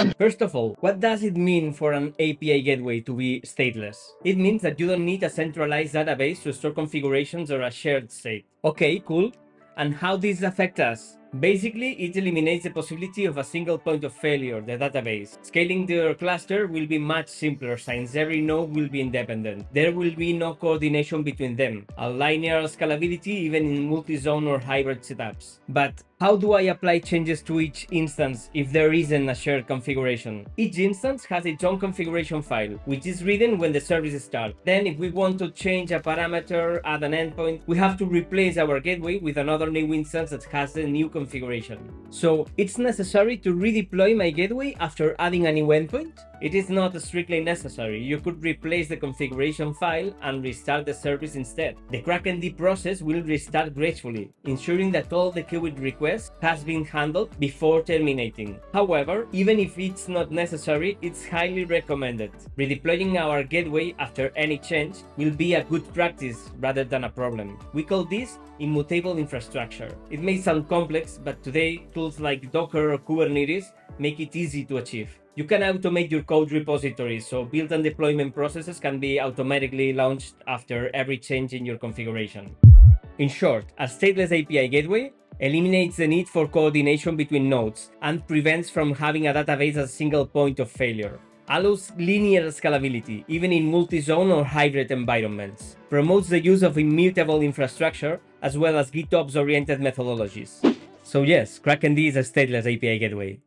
First of all, what does it mean for an API gateway to be stateless? It means that you don't need a centralized database to store configurations or a shared state. Okay, cool. And how does this affect us? Basically, it eliminates the possibility of a single point of failure, the database. Scaling your cluster will be much simpler since every node will be independent. There will be no coordination between them, a linear scalability even in multi-zone or hybrid setups. But how do I apply changes to each instance if there isn't a shared configuration? Each instance has its own configuration file, which is written when the service starts. Then if we want to change a parameter, add an endpoint, we have to replace our gateway with another new instance that has a new configuration. So it's necessary to redeploy my gateway after adding a new endpoint? It is not strictly necessary. You could replace the configuration file and restart the service instead. The KrakenD process will restart gracefully, ensuring that all the queued requests has been handled before terminating. However, even if it's not necessary, it's highly recommended. Redeploying our gateway after any change will be a good practice rather than a problem. We call this immutable infrastructure. It may sound complex, but today tools like Docker or Kubernetes make it easy to achieve. You can automate your code repositories, so build and deployment processes can be automatically launched after every change in your configuration. In short, a stateless API gateway eliminates the need for coordination between nodes and prevents from having a database as a single point of failure. Allows linear scalability, even in multi-zone or hybrid environments. Promotes the use of immutable infrastructure, as well as GitOps-oriented methodologies. So yes, KrakenD is a stateless API gateway.